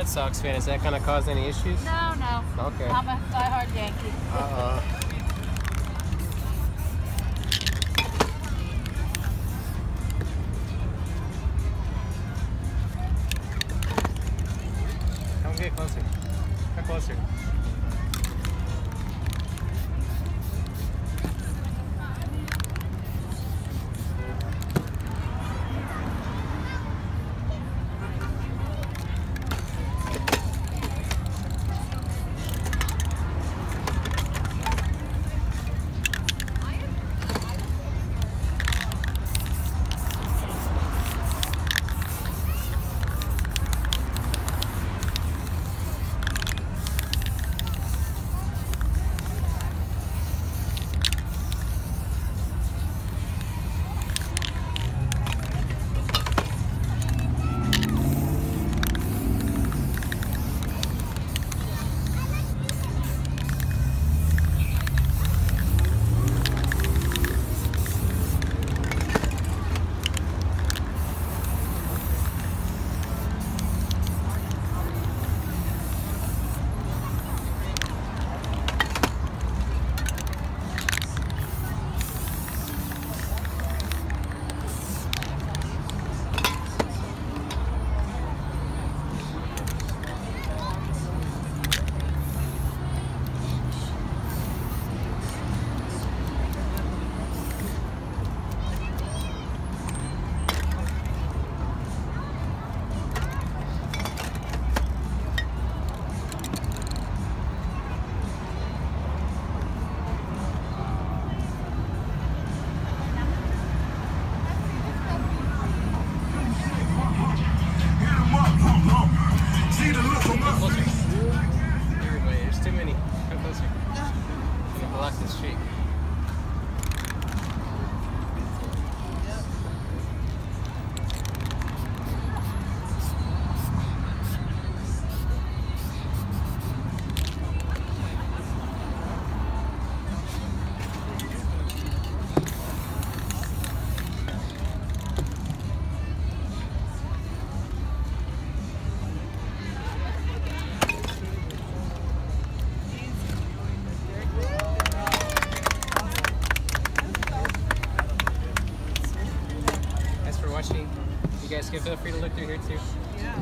Red Sox fan. Is that going to cause any issues? No, no. Okay. I'm a diehard Yankee. Uh-uh. Come get closer. Come closer. Gonna block guys can feel free to look through here too. Yeah.